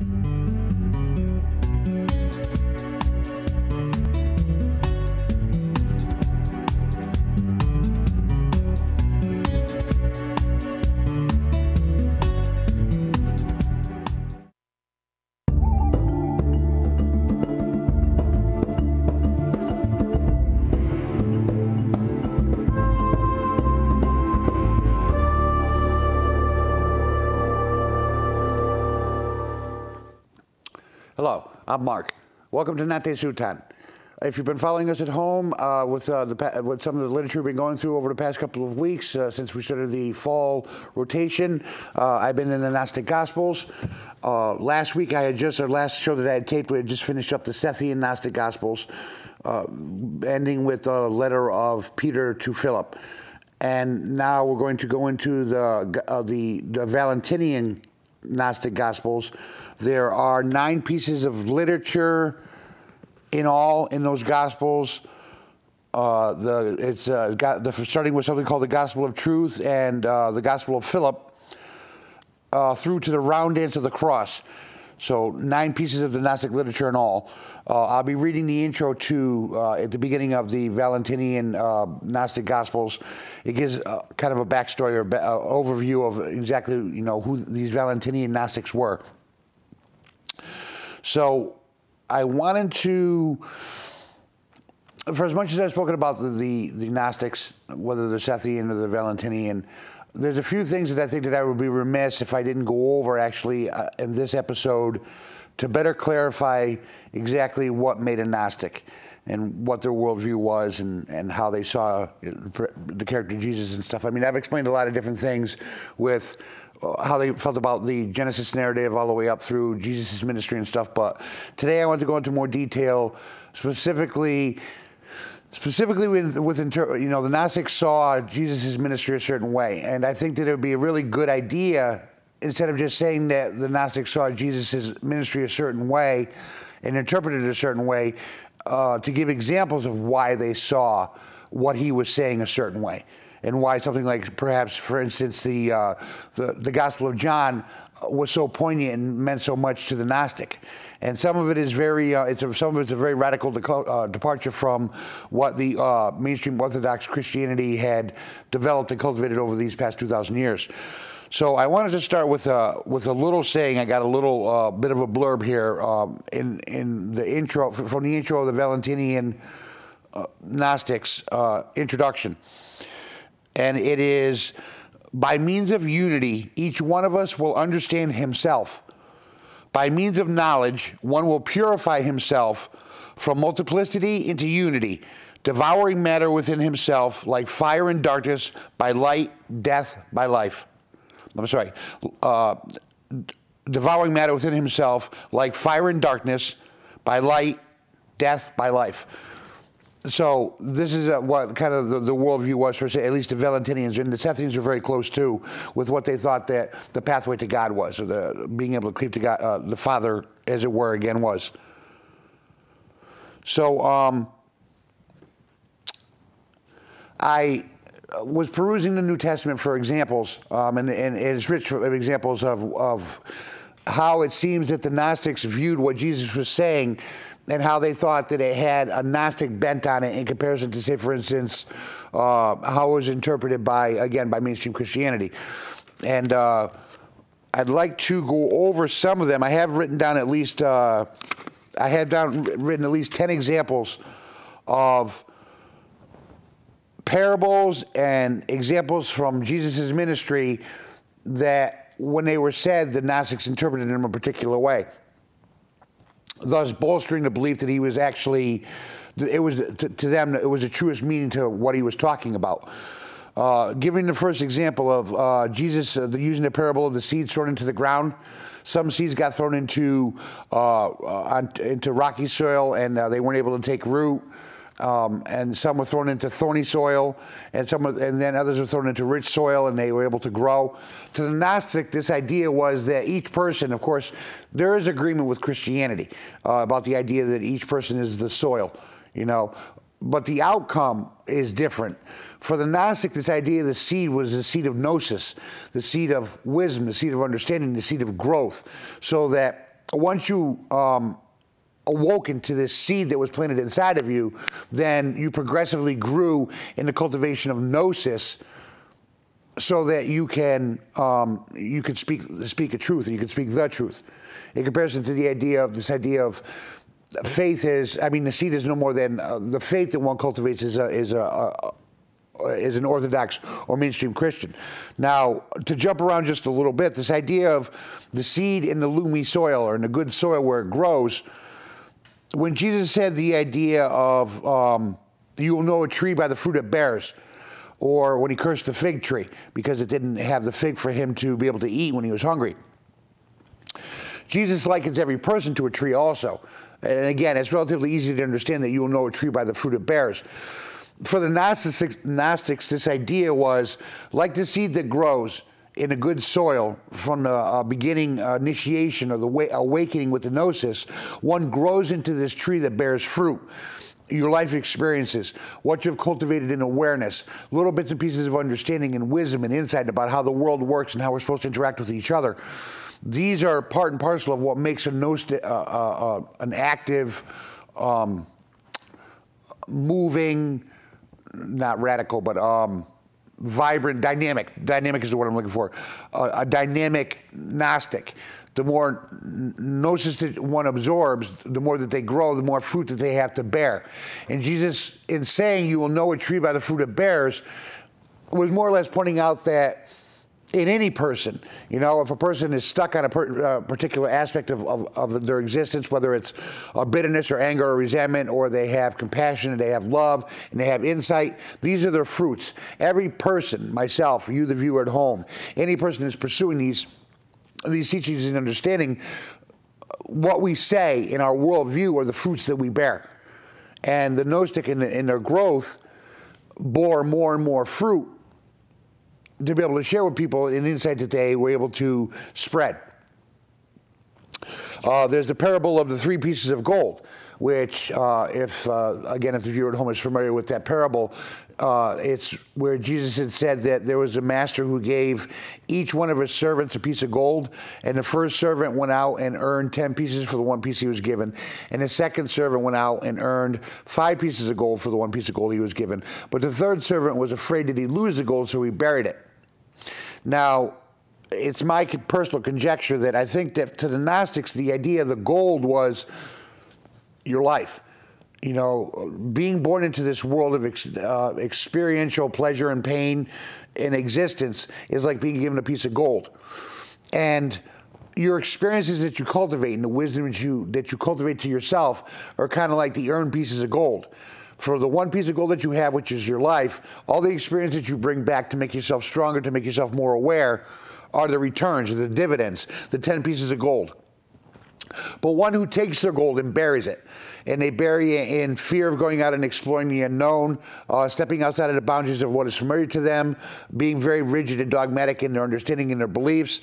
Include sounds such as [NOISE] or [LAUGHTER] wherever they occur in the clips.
Hello, I'm Mark. Welcome to Nate Sutan. If you've been following us at home uh, with, uh, the, with some of the literature we've been going through over the past couple of weeks uh, since we started the fall rotation, uh, I've been in the Gnostic Gospels. Uh, last week I had just, our last show that I had taped, we had just finished up the Sethian Gnostic Gospels, uh, ending with the letter of Peter to Philip. And now we're going to go into the, the, the Valentinian Gnostic Gospels. There are nine pieces of literature in all in those Gospels. Uh, the it's uh, got the, starting with something called the Gospel of Truth and uh, the Gospel of Philip uh, through to the round dance of the cross. So nine pieces of the Gnostic literature in all. Uh, I'll be reading the intro to uh, at the beginning of the Valentinian Gnostic Gospels. It gives kind of a backstory or overview of exactly you know who these Valentinian Gnostics were. So I wanted to, for as much as I've spoken about the the, the Gnostics, whether they're Sethian or the Valentinian there's a few things that I think that I would be remiss if I didn't go over actually uh, in this episode to better clarify exactly what made a Gnostic and what their worldview was and, and how they saw the character Jesus and stuff. I mean, I've explained a lot of different things with how they felt about the Genesis narrative all the way up through Jesus' ministry and stuff. But today I want to go into more detail, specifically specifically with, with inter, you know the Gnostics saw Jesus' ministry a certain way, and I think that it would be a really good idea instead of just saying that the Gnostics saw Jesus' ministry a certain way and interpreted it a certain way, uh, to give examples of why they saw what he was saying a certain way and why something like perhaps, for instance, the uh, the, the Gospel of John was so poignant and meant so much to the Gnostic and some of it is very, uh, it's a, some of it's a very radical uh, departure from what the uh, mainstream Orthodox Christianity had developed and cultivated over these past 2,000 years. So I wanted to start with a with a little saying. I got a little uh, bit of a blurb here um, in in the intro from the intro of the Valentinian uh, Gnostics uh, introduction, and it is by means of unity, each one of us will understand himself by means of knowledge, one will purify himself from multiplicity into unity, devouring matter within himself like fire and darkness, by light, death, by life. I'm sorry. Uh, devouring matter within himself like fire and darkness, by light, death, by life so this is what kind of the, the, worldview was for say, at least the Valentinians and the Sethians were very close too with what they thought that the pathway to God was, or the being able to cleave to God, uh, the Father, as it were, again was. So um, I was perusing the New Testament for examples, um, and, and it's rich of examples of, of how it seems that the Gnostics viewed what Jesus was saying and how they thought that it had a Gnostic bent on it in comparison to, say, for instance, uh, how it was interpreted by, again, by mainstream Christianity. And uh, I'd like to go over some of them. I have written down at least, uh, I have down written at least 10 examples of parables and examples from Jesus' ministry that when they were said, the Gnostics interpreted them a particular way thus bolstering the belief that he was actually, it was to, to them, it was the truest meaning to what he was talking about. Uh, giving the first example of uh, Jesus uh, using the parable of the seeds thrown into the ground. Some seeds got thrown into uh, uh, into rocky soil and uh, they weren't able to take root um, and some were thrown into thorny soil, and some, were, and then others were thrown into rich soil, and they were able to grow. To the Gnostic, this idea was that each person, of course, there is agreement with Christianity uh, about the idea that each person is the soil, you know, but the outcome is different. For the Gnostic, this idea of the seed was the seed of gnosis, the seed of wisdom, the seed of understanding, the seed of growth, so that once you um, awoken to this seed that was planted inside of you, then you progressively grew in the cultivation of gnosis so that you can um, you can speak speak a truth and you can speak the truth in comparison to the idea of this idea of faith is I mean the seed is no more than uh, the faith that one cultivates is a is a, a is an Orthodox or mainstream Christian. Now, to jump around just a little bit, this idea of the seed in the loomy soil or in the good soil where it grows, when Jesus said the idea of um, you will know a tree by the fruit it bears, or when he cursed the fig tree because it didn't have the fig for him to be able to eat when he was hungry. Jesus likens every person to a tree also. And again, it's relatively easy to understand that you will know a tree by the fruit it bears. For the Gnostics, Gnostics this idea was like the seed that grows in a good soil from the uh, beginning uh, initiation of the awakening with the gnosis, one grows into this tree that bears fruit your life experiences, what you've cultivated in awareness, little bits and pieces of understanding and wisdom and insight about how the world works and how we're supposed to interact with each other. These are part and parcel of what makes a nost- uh, uh, uh, an active, um, moving, not radical, but um, vibrant, dynamic. Dynamic is the word I'm looking for. Uh, a dynamic Gnostic the more gnosis that one absorbs, the more that they grow, the more fruit that they have to bear. And Jesus, in saying you will know a tree by the fruit it bears, was more or less pointing out that in any person, you know, if a person is stuck on a per, uh, particular aspect of, of, of, their existence, whether it's bitterness or anger or resentment, or they have compassion and they have love and they have insight, these are their fruits. Every person, myself, you, the viewer at home, any person is pursuing these these teachings and understanding, what we say in our worldview are the fruits that we bear. And the Gnostic in, in their growth bore more and more fruit to be able to share with people an insight that they were able to spread. Uh, there's the parable of the three pieces of gold, which, uh, if uh, again, if the viewer at home is familiar with that parable, uh, it's where Jesus had said that there was a master who gave each one of his servants a piece of gold, and the first servant went out and earned 10 pieces for the one piece he was given, and the second servant went out and earned five pieces of gold for the one piece of gold he was given. But the third servant was afraid that he'd lose the gold, so he buried it. Now, it's my personal conjecture that I think that to the Gnostics, the idea of the gold was your life you know, being born into this world of ex, uh, experiential pleasure and pain in existence is like being given a piece of gold. And your experiences that you cultivate and the wisdom that you that you cultivate to yourself are kind of like the earned pieces of gold. For the one piece of gold that you have, which is your life, all the experience that you bring back to make yourself stronger, to make yourself more aware, are the returns, the dividends, the 10 pieces of gold. But one who takes their gold and buries it, and they bury it in fear of going out and exploring the unknown, uh, stepping outside of the boundaries of what is familiar to them, being very rigid and dogmatic in their understanding and their beliefs.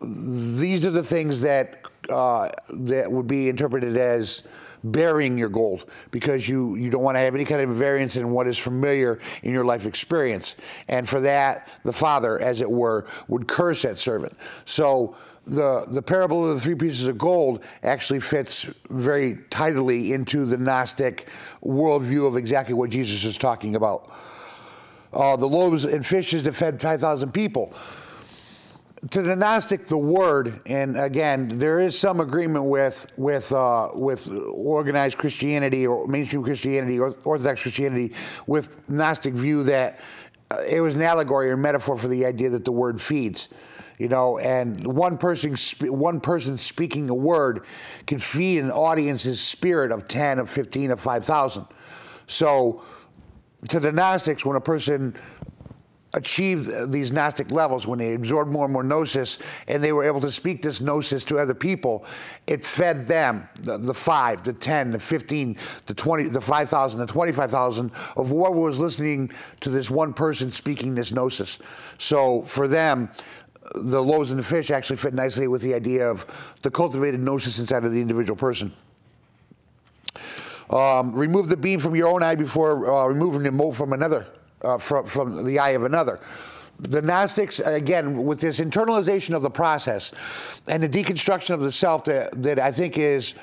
These are the things that uh, that would be interpreted as burying your gold because you, you don't want to have any kind of variance in what is familiar in your life experience. And for that, the father, as it were, would curse that servant. So the, the parable of the three pieces of gold actually fits very tidily into the Gnostic worldview of exactly what Jesus is talking about. Uh, the loaves and fishes that fed 5,000 people. To the Gnostic, the word, and again, there is some agreement with with uh, with organized Christianity or mainstream Christianity or Orthodox Christianity, with Gnostic view that uh, it was an allegory or metaphor for the idea that the word feeds you know, and one person one person speaking a word can feed an audience's spirit of 10, of 15, of 5,000. So to the Gnostics, when a person achieved these Gnostic levels, when they absorbed more and more gnosis, and they were able to speak this gnosis to other people, it fed them the, the five, the 10, the 15, the 20, the 5,000, the 25,000 of whoever was listening to this one person speaking this gnosis. So for them, the loaves and the fish actually fit nicely with the idea of the cultivated gnosis inside of the individual person. Um, remove the beam from your own eye before uh, removing the mote from another, uh, from, from the eye of another. the Gnostics, again, with this internalization of the process and the deconstruction of the self that, that I think is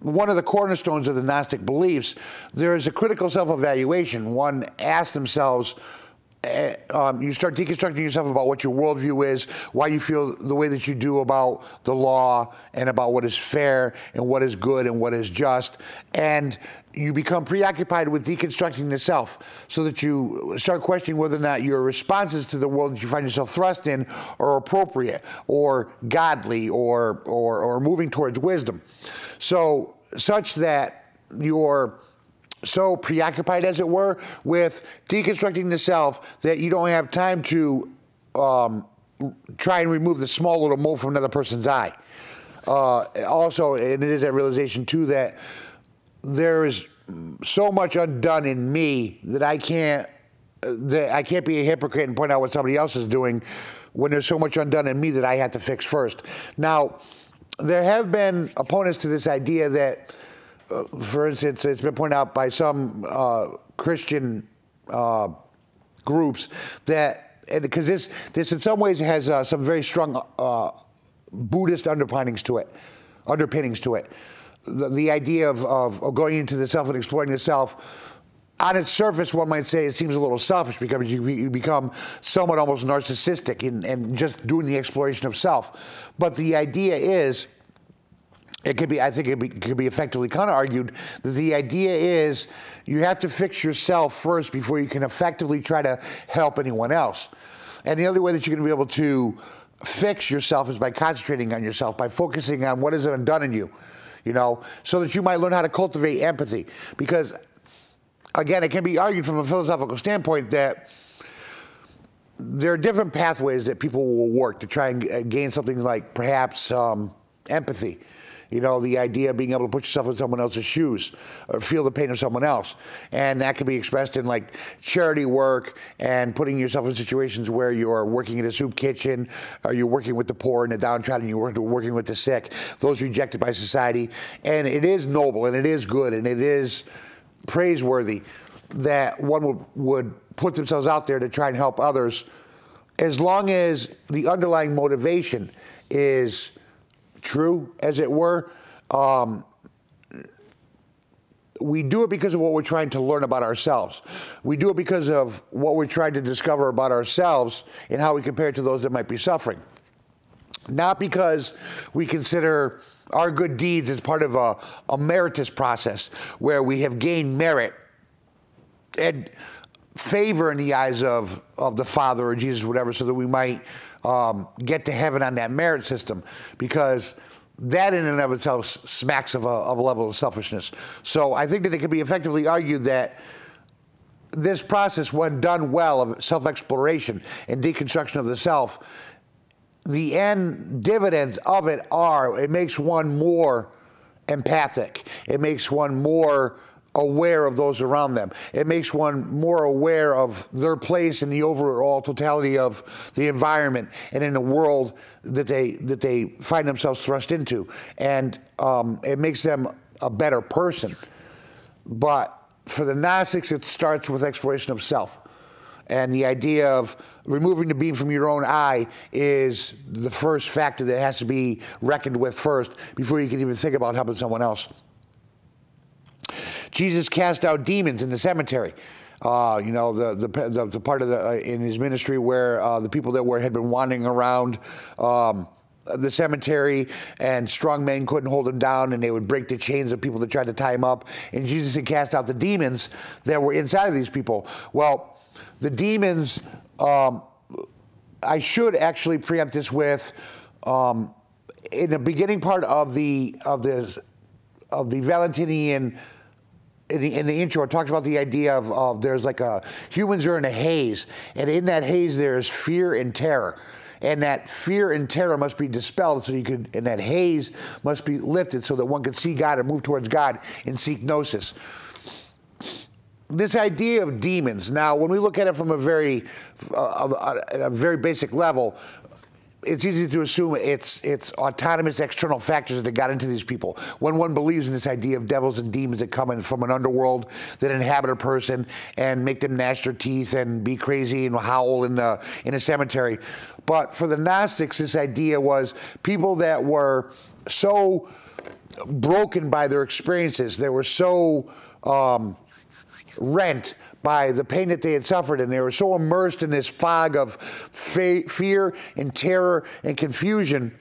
one of the cornerstones of the Gnostic beliefs, there is a critical self evaluation. One asks themselves, uh, um, you start deconstructing yourself about what your worldview is, why you feel the way that you do about the law, and about what is fair, and what is good, and what is just. And you become preoccupied with deconstructing the self so that you start questioning whether or not your responses to the world that you find yourself thrust in are appropriate or godly or, or, or moving towards wisdom. So, such that your so preoccupied, as it were, with deconstructing the self that you don't have time to um, try and remove the small little mote from another person's eye. Uh, also, and it is that realization too that there is so much undone in me that I can't that I can't be a hypocrite and point out what somebody else is doing when there's so much undone in me that I have to fix first. Now, there have been opponents to this idea that for instance, it's been pointed out by some uh, Christian uh, groups that because this this in some ways has uh, some very strong uh, Buddhist underpinnings to it, underpinnings to it. The, the idea of, of, of going into the self and exploring the self on its surface, one might say it seems a little selfish because you, you become somewhat almost narcissistic in, in just doing the exploration of self. But the idea is it could be, I think it, be, could be effectively kind of argued that the idea is you have to fix yourself first before you can effectively try to help anyone else. And the only way that you're going to be able to fix yourself is by concentrating on yourself, by focusing on what is undone in you, you know, so that you might learn how to cultivate empathy. Because, again, it can be argued from a philosophical standpoint that there are different pathways that people will work to try and gain something like perhaps um, empathy. You know, the idea of being able to put yourself in someone else's shoes or feel the pain of someone else. And that can be expressed in like charity work and putting yourself in situations where you're working in a soup kitchen or you're working with the poor and the downtrodden, you're working with the sick, those rejected by society. And it is noble and it is good and it is praiseworthy that one would, would put themselves out there to try and help others as long as the underlying motivation is true, as it were. Um, we do it because of what we're trying to learn about ourselves. We do it because of what we're trying to discover about ourselves and how we compare to those that might be suffering. Not because we consider our good deeds as part of a, a meritorious process where we have gained merit and favor in the eyes of, of the Father or Jesus, whatever, so that we might um, get to heaven on that merit system because that in and of itself smacks of a, of a level of selfishness. So I think that it can be effectively argued that this process, when done well, of self exploration and deconstruction of the self, the end dividends of it are it makes one more empathic, it makes one more aware of those around them. It makes one more aware of their place in the overall totality of the environment and in the world that they that they find themselves thrust into, and um, it makes them a better person. But for the Gnostics, it starts with exploration of self. And the idea of removing the beam from your own eye is the first factor that has to be reckoned with first before you can even think about helping someone else. Jesus cast out demons in the cemetery. Uh, you know, the, the, the, the, part of the, uh, in his ministry where uh, the people that were, had been wandering around, um, the cemetery and strong men couldn't hold him down and they would break the chains of people that tried to tie him up. And Jesus had cast out the demons that were inside of these people. Well, the demons, um, I should actually preempt this with, um, in the beginning part of the, of this, of the Valentinian in the, in the, intro, it talks about the idea of, of, there's like a humans are in a haze, and in that haze there's fear and terror, and that fear and terror must be dispelled so you could, and that haze must be lifted so that one can see God and move towards God and seek gnosis. This idea of demons. Now, when we look at it from a very, uh, a, a very basic level, it's easy to assume it's it's autonomous external factors that got into these people. When one believes in this idea of devils and demons that come in from an underworld that inhabit a person and make them gnash their teeth and be crazy and howl in the in a cemetery, but for the Gnostics, this idea was people that were so broken by their experiences, they were so um, rent by the pain that they had suffered, and they were so immersed in this fog of fe fear and terror and confusion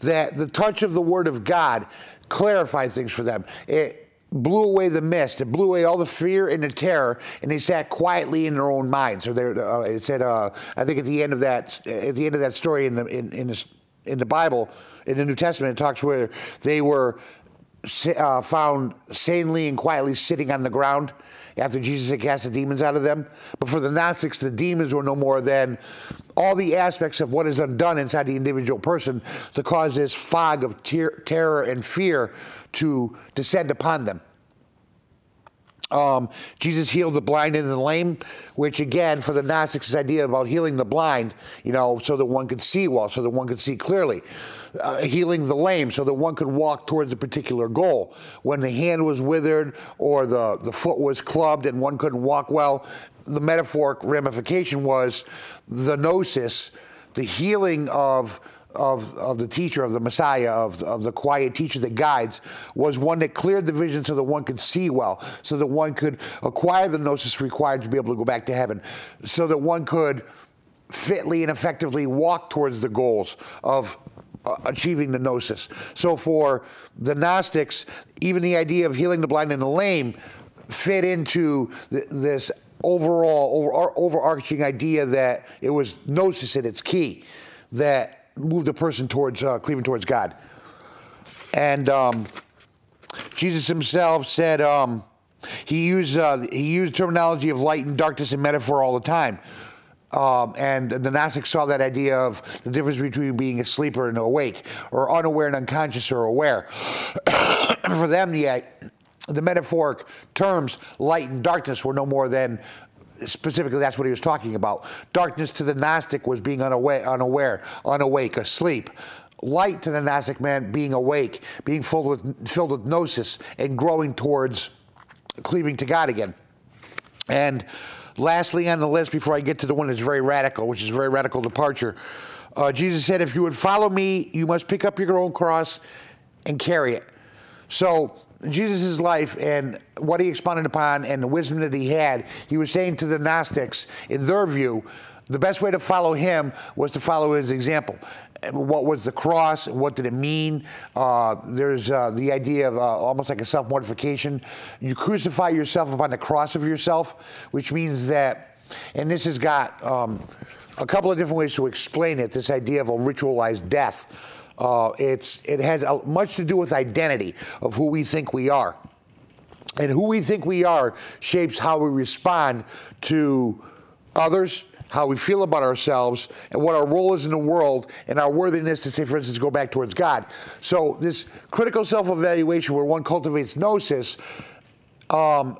that the touch of the Word of God clarified things for them. It blew away the mist. It blew away all the fear and the terror, and they sat quietly in their own minds. Or uh, it said, uh, I think at the end of that, at the end of that story in the in, in, the, in the Bible, in the New Testament, it talks where they were uh, found sanely and quietly sitting on the ground after Jesus had cast the demons out of them. But for the Gnostics, the demons were no more than all the aspects of what is undone inside the individual person to cause this fog of ter terror and fear to descend upon them. Um, Jesus healed the blind and the lame, which again, for the Gnostics, idea about healing the blind, you know, so that one could see well, so that one could see clearly. Uh, healing the lame, so that one could walk towards a particular goal. When the hand was withered or the, the foot was clubbed and one couldn't walk well, the metaphoric ramification was the gnosis, the healing of of, of the teacher, of the Messiah, of, of the quiet teacher that guides, was one that cleared the vision so that one could see well, so that one could acquire the gnosis required to be able to go back to heaven, so that one could fitly and effectively walk towards the goals of uh, achieving the gnosis. So for the Gnostics, even the idea of healing the blind and the lame fit into th this overall over, overarching idea that it was gnosis at its key, that moved the person towards uh, cleaving towards God. And um, Jesus himself said um, he used uh, he used terminology of light and darkness and metaphor all the time. Um, and the Gnostics saw that idea of the difference between being a sleeper and awake, or unaware and unconscious, or aware. [COUGHS] For them, the the metaphoric terms light and darkness were no more than specifically that's what he was talking about. Darkness to the Gnostic was being unaware, unaware, unawake, asleep. Light to the Gnostic man being awake, being filled with filled with gnosis and growing towards cleaving to God again. And lastly on the list, before I get to the one that's very radical, which is very radical departure, uh, Jesus said, "If you would follow me, you must pick up your own cross and carry it." So Jesus' life and what he expounded upon and the wisdom that he had, he was saying to the Gnostics, in their view, the best way to follow him was to follow his example. What was the cross? What did it mean? Uh, there's uh, the idea of uh, almost like a self mortification. You crucify yourself upon the cross of yourself, which means that, and this has got um, a couple of different ways to explain it this idea of a ritualized death. Uh, it's, it has a, much to do with identity of who we think we are. And who we think we are shapes how we respond to others, how we feel about ourselves, and what our role is in the world, and our worthiness to say, for instance, go back towards God. So this critical self-evaluation where one cultivates gnosis, um,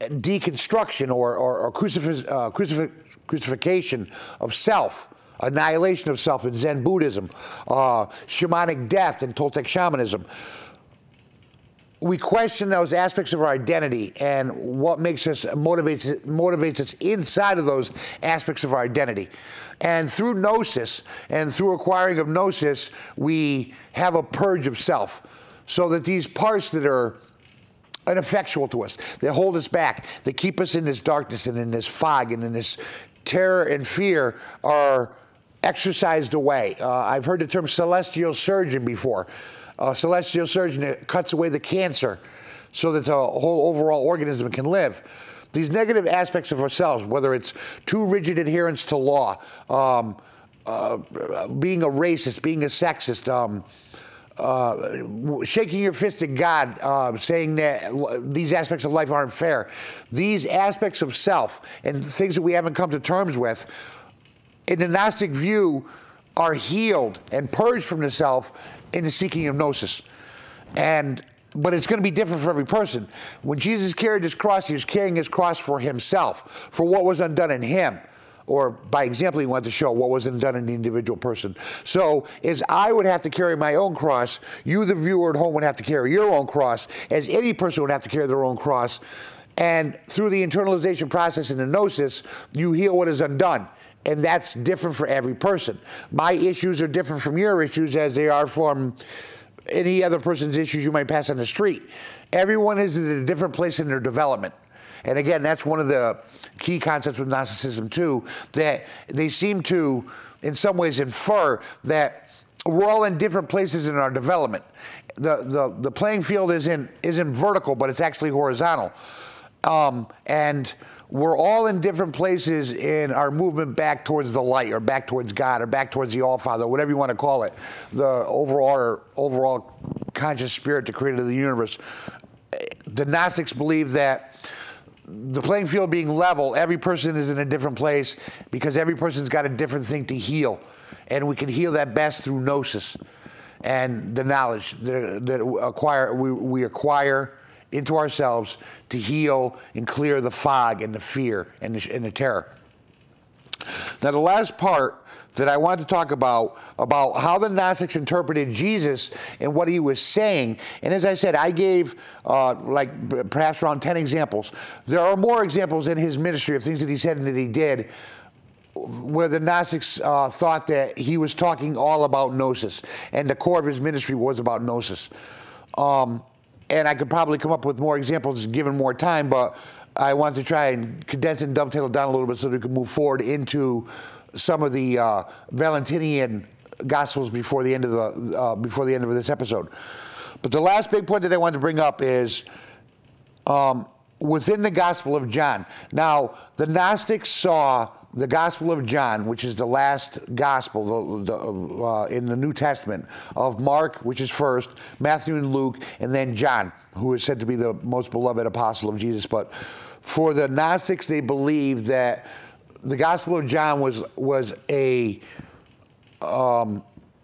deconstruction or, or, or crucif uh, crucif crucifixion of self, annihilation of self in Zen Buddhism, uh, shamanic death in Toltec shamanism. We question those aspects of our identity and what makes us motivates motivates us inside of those aspects of our identity. And through gnosis and through acquiring of gnosis, we have a purge of self, so that these parts that are ineffectual to us, they hold us back, they keep us in this darkness and in this fog and in this terror and fear are exercised away. Uh, I've heard the term celestial surgeon before. A celestial surgeon cuts away the cancer so that the whole overall organism can live. These negative aspects of ourselves, whether it's too rigid adherence to law, um, uh, being a racist, being a sexist, um, uh, shaking your fist at God, uh, saying that these aspects of life aren't fair. These aspects of self and things that we haven't come to terms with in the Gnostic view, are healed and purged from the self in the seeking of gnosis. And but it's going to be different for every person. When Jesus carried his cross, he was carrying his cross for himself, for what was undone in him. or by example, he wanted to show what wasn't done in the individual person. So, as I would have to carry my own cross, you, the viewer at home, would have to carry your own cross, as any person would have to carry their own cross. And through the internalization process in the gnosis, you heal what is undone. And that's different for every person. My issues are different from your issues as they are from any other person's issues you might pass on the street. Everyone is at a different place in their development. And again, that's one of the key concepts with Gnosticism too, that they seem to, in some ways, infer that we're all in different places in our development. The, the, the playing field isn't, isn't vertical, but it's actually horizontal. Um, and we're all in different places in our movement back towards the light or back towards God or back towards the All Father, whatever you want to call it, the overall, overall conscious spirit the creator of the universe. The Gnostics believe that the playing field being level, every person is in a different place because every person's got a different thing to heal. And we can heal that best through gnosis and the knowledge that, that acquire, we, we acquire into ourselves to heal and clear the fog and the fear and the, and the terror. Now, the last part that I want to talk about about how the Gnostics interpreted Jesus and what he was saying. And as I said, I gave uh, like perhaps around 10 examples. There are more examples in his ministry of things that he said and that he did where the Gnostics uh, thought that he was talking all about gnosis, and the core of his ministry was about gnosis. Um, and I could probably come up with more examples given more time, but I want to try and condense and dovetail it down a little bit so that we can move forward into some of the uh, Valentinian Gospels before the end of the uh, before the end of this episode. But the last big point that I wanted to bring up is um, within the Gospel of John. Now, the Gnostics saw the Gospel of John, which is the last Gospel the, the, uh, in the New Testament of Mark, which is first, Matthew and Luke, and then John, who is said to be the most beloved apostle of Jesus. But for the Gnostics, they believe that the Gospel of John was was a um,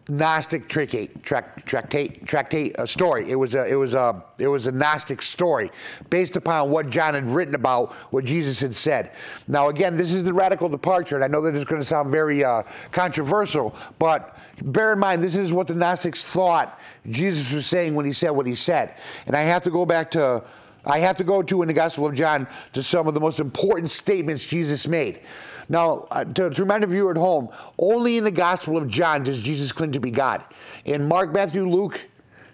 Gnostic tractate, tractate, tractate, a story. It was a, it was a, it was a Gnostic story based upon what John had written about what Jesus had said. Now, again, this is the radical departure, and I know that it's going to sound very uh, controversial, but bear in mind, this is what the Gnostics thought Jesus was saying when he said what he said. And I have to go back to I have to go to in the Gospel of John to some of the most important statements Jesus made. Now, uh, to, to remind you at home, only in the Gospel of John does Jesus claim to be God. In Mark, Matthew, Luke,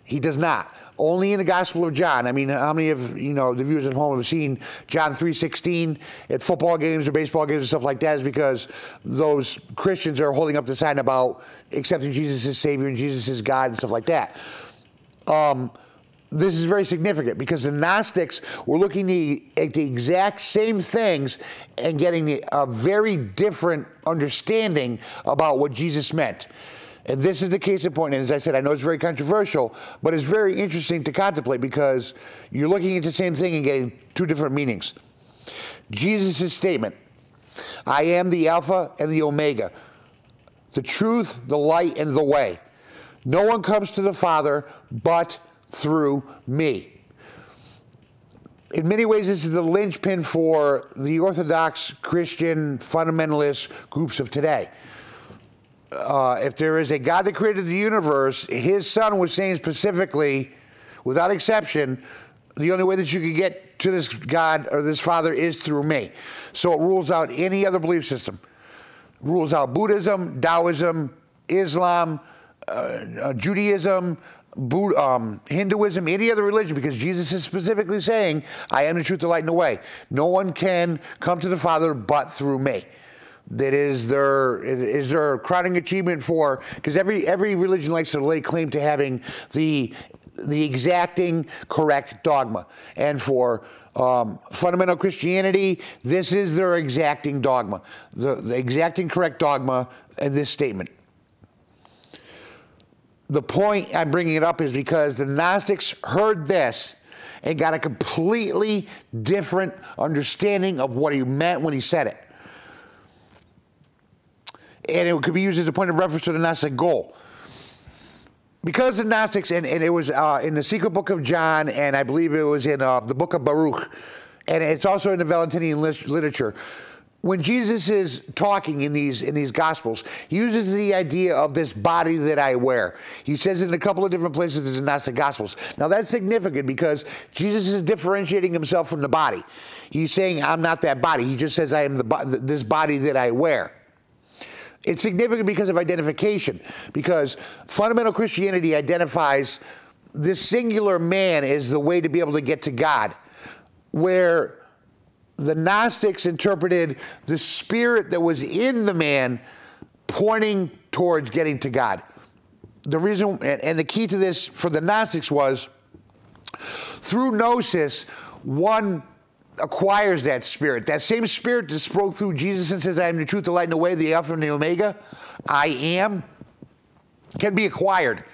he does not. Only in the Gospel of John. I mean, how many of you know the viewers at home have seen John three sixteen at football games or baseball games and stuff like that? Is because those Christians are holding up the sign about accepting Jesus as Savior and Jesus as God and stuff like that. Um, this is very significant because the Gnostics were looking at the exact same things and getting a very different understanding about what Jesus meant. And this is the case in point. And as I said, I know it's very controversial, but it's very interesting to contemplate because you're looking at the same thing and getting two different meanings. Jesus' statement I am the Alpha and the Omega, the truth, the light, and the way. No one comes to the Father but through me. In many ways, this is the linchpin for the Orthodox Christian fundamentalist groups of today. Uh, if there is a God that created the universe, his son was saying specifically, without exception, the only way that you can get to this God or this Father is through me. So it rules out any other belief system. rules out Buddhism, Taoism, Islam, uh, uh, Judaism, Buddha, um, Hinduism, any other religion, because Jesus is specifically saying, I am the truth, the light, and the way. No one can come to the Father but through me. That is their is their crowning achievement for because every every religion likes to lay claim to having the the exacting correct dogma, and for um, fundamental Christianity, this is their exacting dogma, the, the exacting correct dogma in this statement the point I'm bringing it up is because the Gnostics heard this and got a completely different understanding of what he meant when he said it. And it could be used as a point of reference to the Gnostic goal. Because the Gnostics, and, and it was uh, in the secret book of John, and I believe it was in uh, the book of Baruch, and it's also in the Valentinian literature when Jesus is talking in these in these gospels, he uses the idea of this body that I wear. He says it in a couple of different places in the Gnostic Gospels. Now that's significant because Jesus is differentiating himself from the body. He's saying I'm not that body. He just says I am the this body that I wear. It's significant because of identification, because fundamental Christianity identifies this singular man as the way to be able to get to God, where the Gnostics interpreted the spirit that was in the man pointing towards getting to God. The reason, and the key to this for the Gnostics was through gnosis, one acquires that spirit. That same spirit that spoke through Jesus and says, I am the truth, the light, and the way, the Alpha and the Omega, I am, can be acquired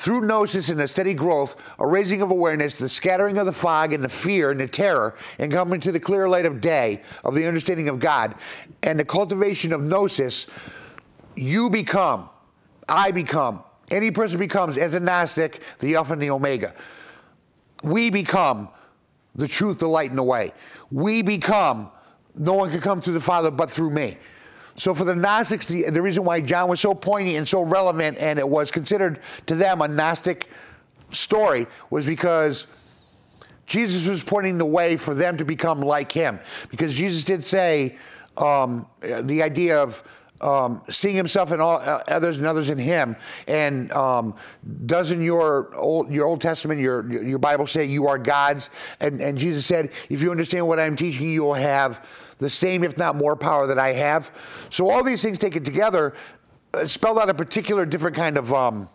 through gnosis and a steady growth, a raising of awareness, the scattering of the fog and the fear and the terror, and coming to the clear light of day of the understanding of God, and the cultivation of gnosis, you become, I become, any person becomes, as a Gnostic, the Alpha and the Omega. We become the truth, the light, and the way. We become, no one can come to the Father but through me. So for the Gnostics, the, the reason why John was so poignant and so relevant and it was considered to them a Gnostic story was because Jesus was pointing the way for them to become like him. Because Jesus did say um, the idea of um, seeing himself in all uh, others and others in him. And um, doesn't your old your Old Testament, your your Bible say you are God's? And and Jesus said, if you understand what I'm teaching you, will have the same, if not more, power that I have. So all these things taken together uh, spelled out a particular different kind of, um,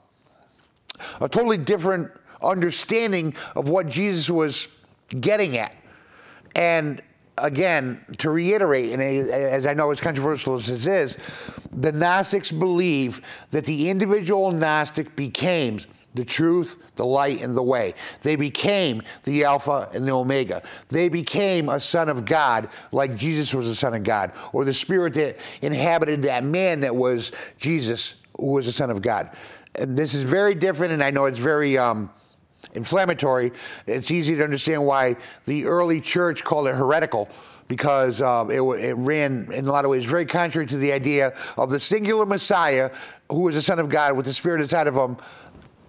a totally different understanding of what Jesus was getting at. And again, to reiterate, and as I know as controversial as this is, the Gnostics believe that the individual Gnostic became the truth, the light, and the way. They became the Alpha and the Omega. They became a son of God, like Jesus was a son of God, or the spirit that inhabited that man that was Jesus, who was a son of God. And this is very different, and I know it's very um, inflammatory. It's easy to understand why the early church called it heretical because uh, it, it, ran in a lot of ways very contrary to the idea of the singular Messiah who was the Son of God with the Spirit inside of him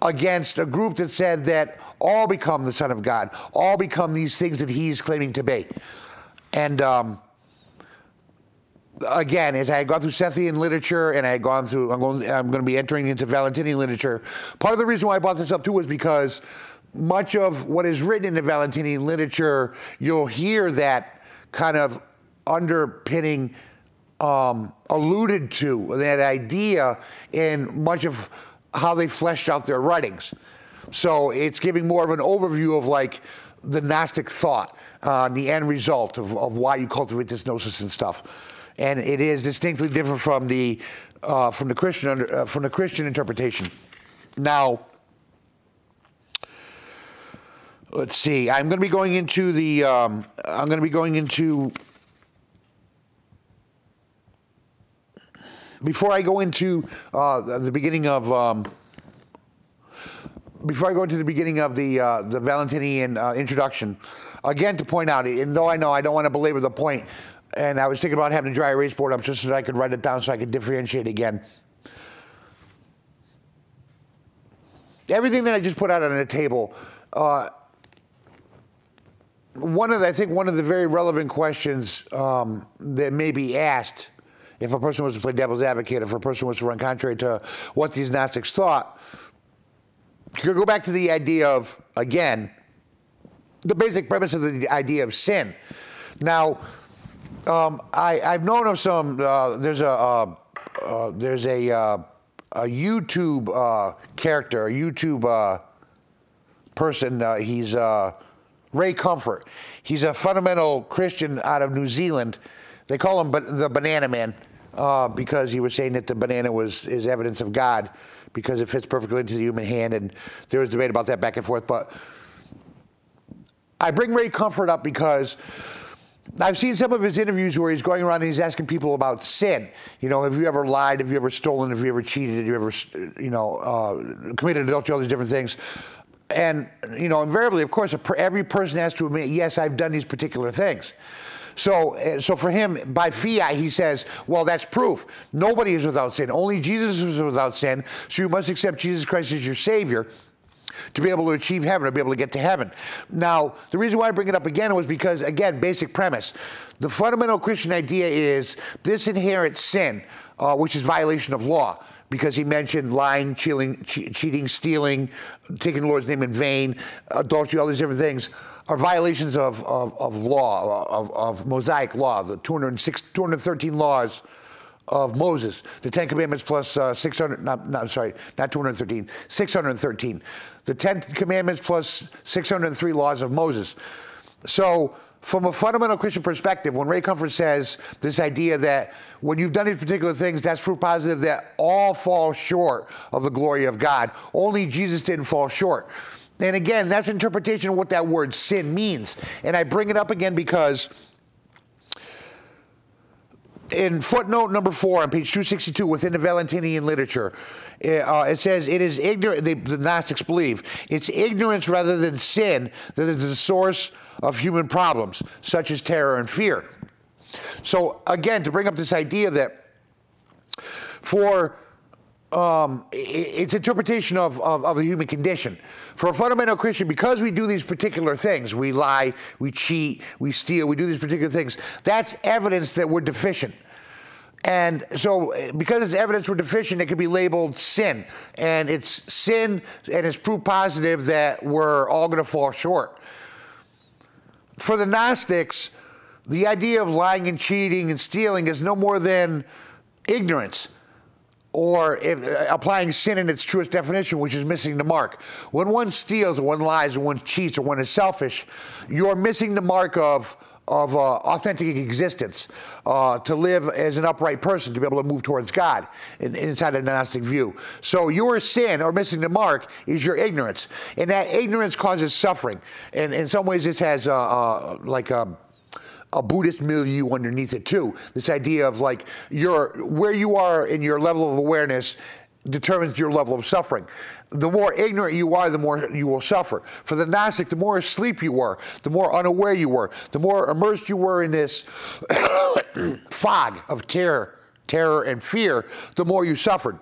against a group that said that all become the Son of God, all become these things that he's claiming to be. And um, again, as I had gone through Sethian literature and I had gone through, I'm going, I'm going to be entering into Valentinian literature. Part of the reason why I brought this up too was because much of what is written in the Valentinian literature, you'll hear that kind of underpinning um, alluded to that idea in much of how they fleshed out their writings. So it's giving more of an overview of like the Gnostic thought, uh, the end result of, of why you cultivate this gnosis and stuff. And it is distinctly different from the uh, from the Christian under, uh, from the Christian interpretation. Now, let's see. I'm going to be going into the. Um, I'm going to be going into before I go into uh, the beginning of um, before I go into the beginning of the uh, the Valentinian uh, introduction, again to point out, and though I know I don't want to belabor the point, and I was thinking about having a dry erase board up just so that I could write it down so I could differentiate again. Everything that I just put out on the table. Uh, one of the, I think one of the very relevant questions um, that may be asked if a person was to play devil's advocate, if a person was to run contrary to what these Gnostics thought, you could go back to the idea of, again, the basic premise of the idea of sin. Now, um, I, have known of some, uh, there's a, uh, uh, there's a, uh, a YouTube uh, character, a YouTube uh, person, he's Ray Comfort. He's a fundamental Christian out of New Zealand. They call him the Banana Man uh, because he was saying that the banana was is evidence of God because it fits perfectly into the human hand, and there was debate about that back and forth. But I bring Ray Comfort up because. I've seen some of his interviews where he's going around and he's asking people about sin. You know, have you ever lied? Have you ever stolen? Have you ever cheated? Have you ever, you know, uh, committed adultery? All these different things. And, you know, invariably, of course, every person has to admit, yes, I've done these particular things. So, uh, so for him, by fiat, he says, well, that's proof. Nobody is without sin. Only Jesus is without sin. So you must accept Jesus Christ as your Savior to be able to achieve heaven, to be able to get to heaven. Now, the reason why I bring it up again was because, again, basic premise. The fundamental Christian idea is this inherent sin, uh, which is violation of law because he mentioned lying, cheating, cheating, stealing, taking the Lord's name in vain, adultery, all these different things are violations of, of, of law, of, of Mosaic law, the 206, 213 laws of Moses, the Ten Commandments plus uh, 600, not, not, sorry, not 213, 613. The Ten Commandments plus 603 laws of Moses. So, from a fundamental Christian perspective, when Ray Comfort says this idea that when you've done these particular things, that's proof positive that all fall short of the glory of God. Only Jesus didn't fall short. And again, that's interpretation of what that word sin means. And I bring it up again because in footnote number four on page 262 within the Valentinian literature, uh, it says it is ignorant, the, the Gnostics believe, it's ignorance rather than sin that is the source of human problems, such as terror and fear. So, again, to bring up this idea that for um, its interpretation of, of, of, the human condition. For a fundamental Christian, because we do these particular things, we lie, we cheat, we steal, we do these particular things, that's evidence that we're deficient. And so, because it's evidence we're deficient, it could be labeled sin. And it's sin, and it's proof positive that we're all going to fall short. For the Gnostics, the idea of lying and cheating and stealing is no more than ignorance or if, uh, applying sin in its truest definition, which is missing the mark. When one steals, or one lies, or one cheats, or one is selfish, you're missing the mark of of uh, authentic existence, uh, to live as an upright person, to be able to move towards God in, inside a Gnostic view. So your sin or missing the mark is your ignorance, and that ignorance causes suffering. And in some ways, this has uh, uh like a a Buddhist milieu underneath it too. This idea of like your where you are in your level of awareness determines your level of suffering. The more ignorant you are, the more you will suffer. For the Gnostic, the more asleep you were, the more unaware you were, the more immersed you were in this [COUGHS] fog of terror, terror and fear, the more you suffered.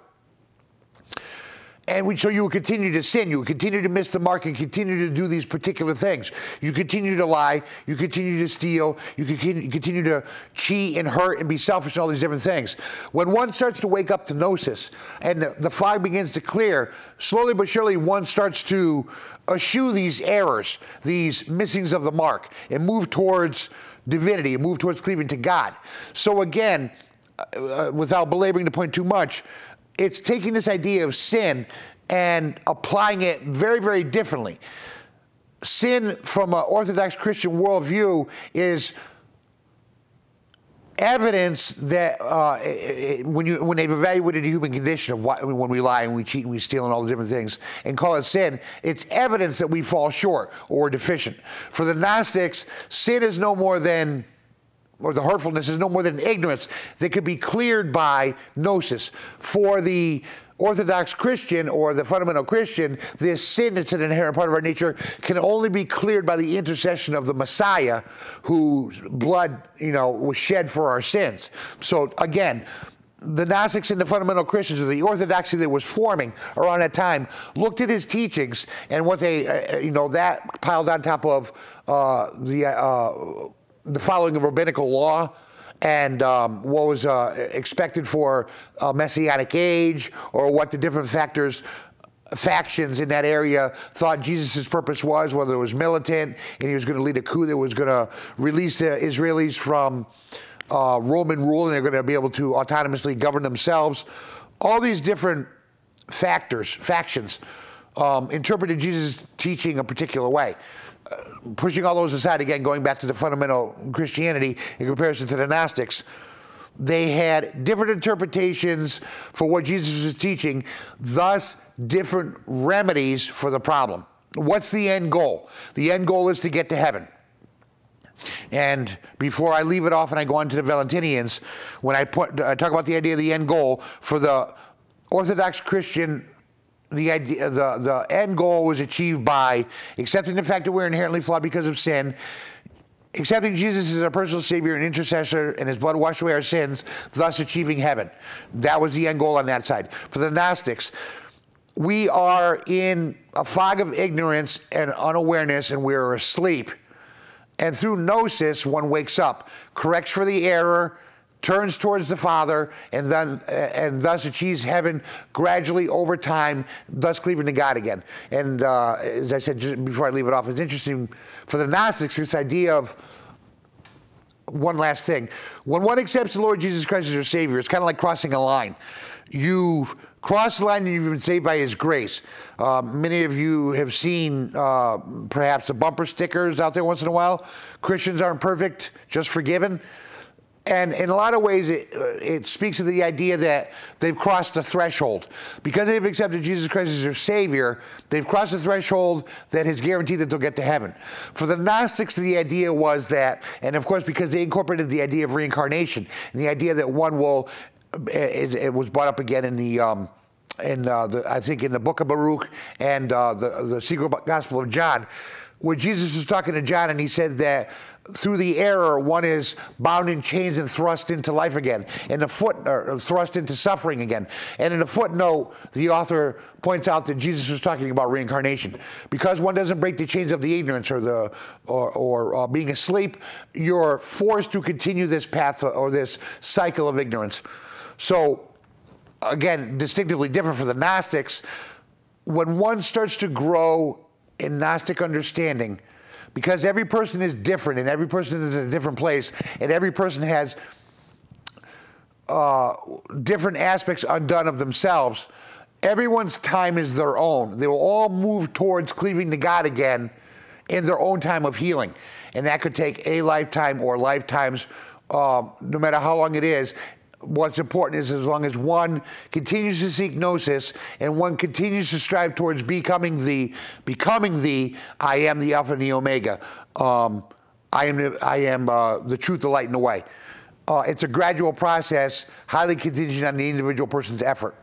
And we, so you would continue to sin, you would continue to miss the mark and continue to do these particular things. You continue to lie, you continue to steal, you continue, to cheat and hurt and be selfish and all these different things. When one starts to wake up to gnosis and the, the fog begins to clear, slowly but surely one starts to eschew these errors, these missings of the mark, and move towards divinity and move towards cleaving to God. So again, uh, without belaboring the point too much, it's taking this idea of sin and applying it very, very differently. Sin from an Orthodox Christian worldview is evidence that uh, when you when they've evaluated the human condition of what, when we lie and we cheat and we steal and all the different things and call it sin, it's evidence that we fall short or deficient. For the Gnostics, sin is no more than or the hurtfulness is no more than ignorance that could be cleared by gnosis. For the Orthodox Christian or the fundamental Christian, this sin that's an inherent part of our nature can only be cleared by the intercession of the Messiah, whose blood, you know, was shed for our sins. So again, the Gnostics and the fundamental Christians, or the orthodoxy that was forming around that time, looked at his teachings and what they, uh, you know, that piled on top of uh, the. Uh, the following of rabbinical law and um, what was uh, expected for a messianic age or what the different factors factions in that area thought Jesus' purpose was, whether it was militant and he was going to lead a coup that was going to release the Israelis from uh, Roman rule and they're going to be able to autonomously govern themselves. All these different factors, factions, um, interpreted Jesus' teaching a particular way pushing all those aside, again, going back to the fundamental Christianity in comparison to the Gnostics, they had different interpretations for what Jesus was teaching, thus, different remedies for the problem. What's the end goal? The end goal is to get to heaven. And before I leave it off and I go on to the Valentinians, when I, put, I talk about the idea of the end goal for the Orthodox Christian the idea, the, the end goal was achieved by accepting the fact that we're inherently flawed because of sin, accepting Jesus as our personal Savior and intercessor, and His blood washed away our sins, thus achieving heaven. That was the end goal on that side. For the Gnostics, we are in a fog of ignorance and unawareness, and we're asleep. And through gnosis, one wakes up, corrects for the error, turns towards the Father, and then and thus achieves heaven gradually over time, thus cleaving to God again. And uh, as I said just before I leave it off, it's interesting for the Gnostics this idea of one last thing. When one accepts the Lord Jesus Christ as your Savior, it's kind of like crossing a line. You've crossed the line and you've been saved by His grace. Uh, many of you have seen uh, perhaps the bumper stickers out there once in a while. Christians aren't perfect, just forgiven. And in a lot of ways, it, uh, it speaks to the idea that they've crossed the threshold. Because they've accepted Jesus Christ as their Savior, they've crossed the threshold that has guaranteed that they'll get to heaven. For the Gnostics, the idea was that, and of course, because they incorporated the idea of reincarnation, and the idea that one will, it, it was brought up again in the. Um, in uh, the, I think in the book of Baruch and uh, the the secret gospel of John, where Jesus was talking to John and he said that through the error, one is bound in chains and thrust into life again, and the foot or thrust into suffering again. And in a footnote, the author points out that Jesus was talking about reincarnation, because one doesn't break the chains of the ignorance or the or, or uh, being asleep. You're forced to continue this path or this cycle of ignorance. So, again, distinctively different for the Gnostics. When one starts to grow in Gnostic understanding because every person is different and every person is in a different place and every person has uh, different aspects undone of themselves. Everyone's time is their own. They will all move towards cleaving to God again in their own time of healing. And that could take a lifetime or lifetimes, uh, no matter how long it is what's important is as long as one continues to seek gnosis and one continues to strive towards becoming the becoming the I am the Alpha and the Omega. Um, I am I am uh, the truth, the light, and the way. Uh, it's a gradual process, highly contingent on the individual person's effort.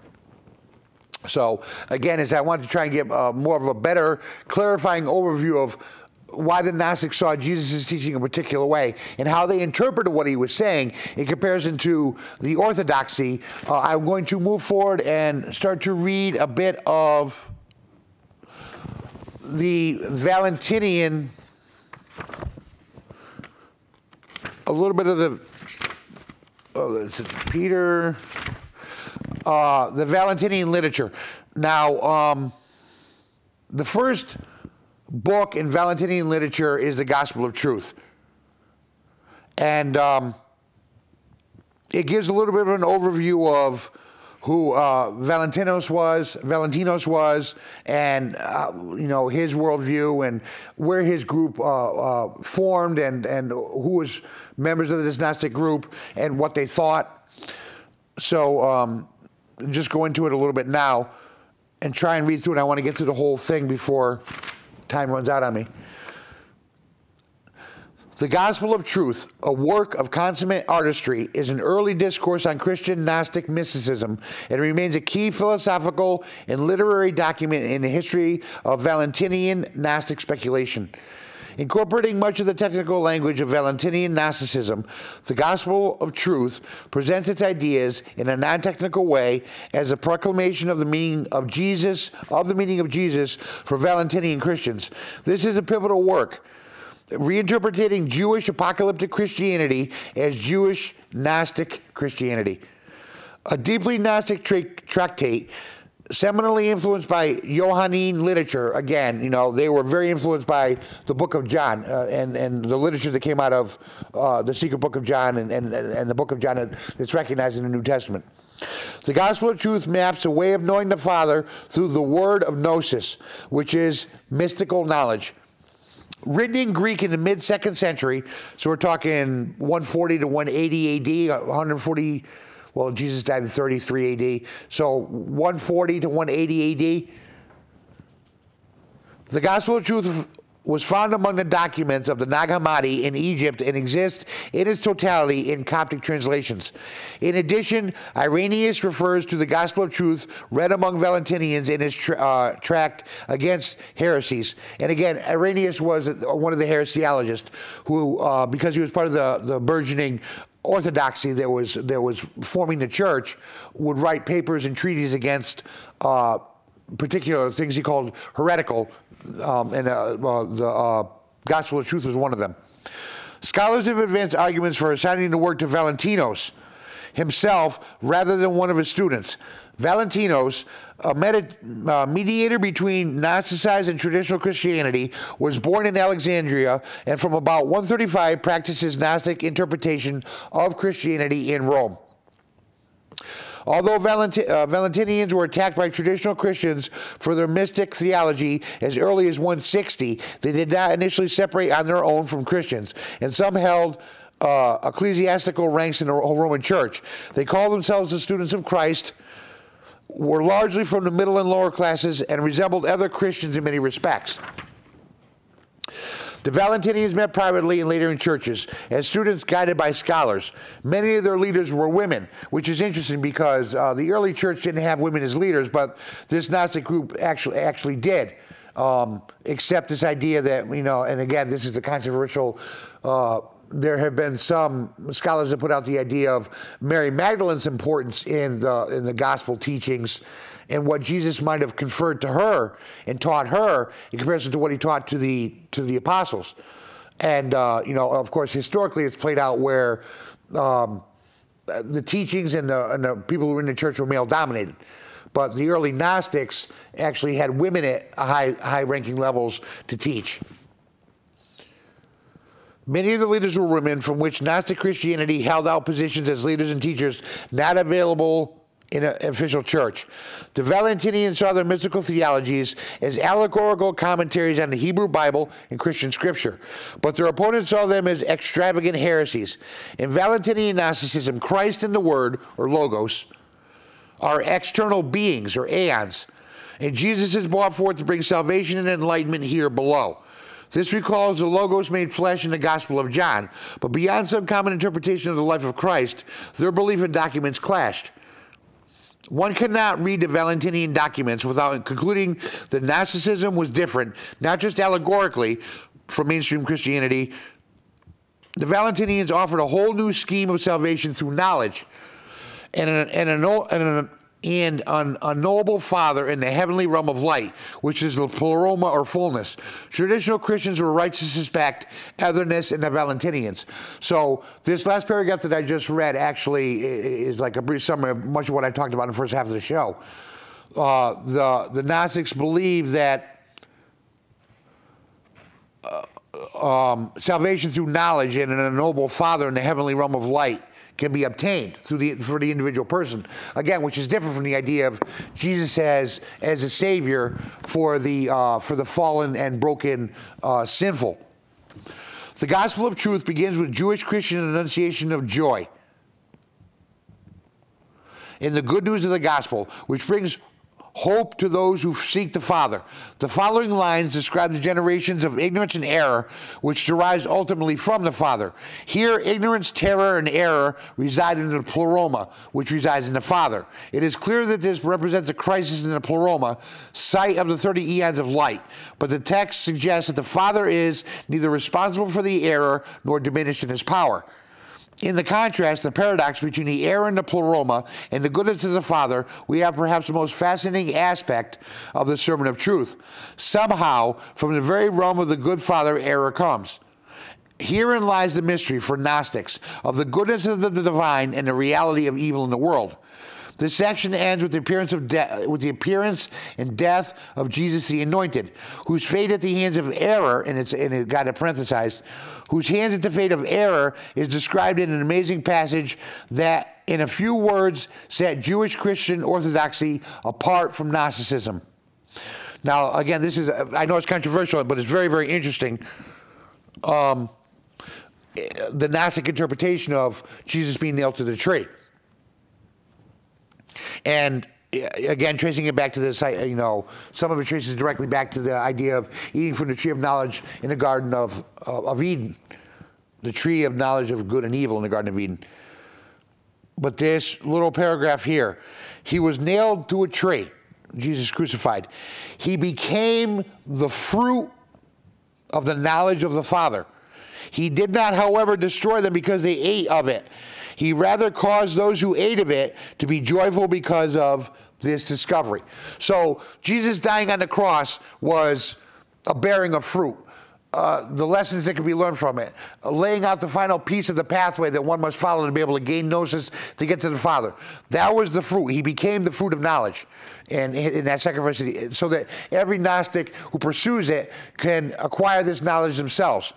So again, as I want to try and get uh, more of a better clarifying overview of why the Gnostics saw Jesus' teaching a particular way and how they interpreted what he was saying in comparison to the orthodoxy, uh, I'm going to move forward and start to read a bit of the Valentinian, a little bit of the, oh, it's Peter, uh, the Valentinian literature. Now, um, the first book in Valentinian literature is the Gospel of Truth. And um, it gives a little bit of an overview of who uh, Valentinos was, Valentinos was, and uh, you know his worldview and where his group uh, uh formed and and who was members of this Gnostic group and what they thought. So um, just go into it a little bit now and try and read through it. I want to get through the whole thing before time runs out on me. The Gospel of Truth, a work of consummate artistry, is an early discourse on Christian Gnostic mysticism and remains a key philosophical and literary document in the history of Valentinian Gnostic speculation. Incorporating much of the technical language of Valentinian Gnosticism, the Gospel of Truth presents its ideas in a non-technical way as a proclamation of the meaning of Jesus, of the meaning of Jesus for Valentinian Christians. This is a pivotal work reinterpreting Jewish apocalyptic Christianity as Jewish Gnostic Christianity. A deeply Gnostic tra- tractate seminally influenced by Johannine literature. Again, you know, they were very influenced by the Book of John uh, and and the literature that came out of uh, the Secret Book of John and, and and the Book of John that's recognized in the New Testament. The Gospel of Truth maps a way of knowing the Father through the word of gnosis, which is mystical knowledge. Written in Greek in the mid second century, so we're talking 140 to 180 AD, 140 well, Jesus died in 33 AD. So 140 to 180 AD. The gospel of truth was found among the documents of the Nag Hammadi in Egypt and exists in its totality in Coptic translations. In addition, Irenaeus refers to the Gospel of Truth read among Valentinians in his tra- uh, tract against heresies. And again, Irenaeus was one of the heresiologists who, uh, because he was part of the, the burgeoning orthodoxy that was that was forming the church, would write papers and treaties against uh, particular things he called heretical um, and uh, uh, the Gospel of Truth was one of them. Scholars have advanced arguments for assigning the work to Valentinos himself rather than one of his students. Valentinos, a uh, mediator between Gnosticized and traditional Christianity, was born in Alexandria and from about 135 practices Gnostic interpretation of Christianity in Rome. Although uh, Valentinians were attacked by traditional Christians for their mystic theology as early as 160, they did not initially separate on their own from Christians, and some held uh, ecclesiastical ranks in the Roman Church. They called themselves the students of Christ, were largely from the middle and lower classes, and resembled other Christians in many respects. The Valentinians met privately and later in churches as students guided by scholars. Many of their leaders were women, which is interesting because uh, the early church didn't have women as leaders, but this Gnostic group actually actually did. Um, accept this idea that you know, and again, this is the controversial. Uh, there have been some scholars that put out the idea of Mary Magdalene's importance in the in the gospel teachings and what Jesus might have conferred to her and taught her in comparison to what he taught to the to the apostles. And uh, you know, of course, historically, it's played out where um, the teachings and the, and the people who were in the church were male dominated. But the early Gnostics actually had women at high high ranking levels to teach. Many of the leaders were women, from which Gnostic Christianity held out positions as leaders and teachers not available in an official church. The Valentinians saw their mystical theologies as allegorical commentaries on the Hebrew Bible and Christian scripture, but their opponents saw them as extravagant heresies. In Valentinian Gnosticism, Christ and the Word, or Logos, are external beings, or aeons, and Jesus is brought forth to bring salvation and enlightenment here below. This recalls the Logos made flesh in the Gospel of John, but beyond some common interpretation of the life of Christ, their belief and documents clashed. One cannot read the Valentinian documents without concluding that Gnosticism was different, not just allegorically from mainstream Christianity. The Valentinians offered a whole new scheme of salvation through knowledge and an, and, an, and an and an unknowable Father in the heavenly realm of light, which is the pleroma or fullness. Traditional Christians were right to suspect otherness and the Valentinians. So this last paragraph that I just read actually is like a brief summary of much of what I talked about in the first half of the show. Uh, the the Gnostics believe that. Uh, um, salvation through knowledge and an unknowable Father in the heavenly realm of light can be obtained through the for the individual person. Again, which is different from the idea of Jesus as as a savior for the uh, for the fallen and broken uh, sinful. The gospel of truth begins with Jewish Christian annunciation of joy in the good news of the gospel, which brings hope to those who seek the Father. The following lines describe the generations of ignorance and error, which derives ultimately from the Father. Here, ignorance, terror, and error reside in the pleroma, which resides in the Father. It is clear that this represents a crisis in the pleroma, site of the 30 eons of light. But the text suggests that the Father is neither responsible for the error nor diminished in his power. In the contrast, the paradox between the error and the pleroma and the goodness of the Father, we have perhaps the most fascinating aspect of the Sermon of Truth. Somehow, from the very realm of the good Father, error comes. Herein lies the mystery for Gnostics of the goodness of the divine and the reality of evil in the world. This section ends with the appearance of de- with the appearance and death of Jesus the Anointed, whose fate at the hands of error, and it's and it got it parenthesized, whose hands at the fate of error is described in an amazing passage that, in a few words, set Jewish Christian orthodoxy apart from Gnosticism. Now, again, this is I know it's controversial, but it's very very interesting. Um, the Gnostic interpretation of Jesus being nailed to the tree. And again, tracing it back to this, you know, some of it traces directly back to the idea of eating from the tree of knowledge in the Garden of, of Eden, the tree of knowledge of good and evil in the Garden of Eden. But this little paragraph here, he was nailed to a tree, Jesus crucified. He became the fruit of the knowledge of the Father. He did not, however, destroy them because they ate of it. He rather caused those who ate of it to be joyful because of this discovery. So Jesus dying on the cross was a bearing of fruit. Uh, the lessons that can be learned from it, uh, laying out the final piece of the pathway that one must follow to be able to gain gnosis to get to the Father. That was the fruit. He became the fruit of knowledge and in that sacrifice, so that every Gnostic who pursues it can acquire this knowledge themselves.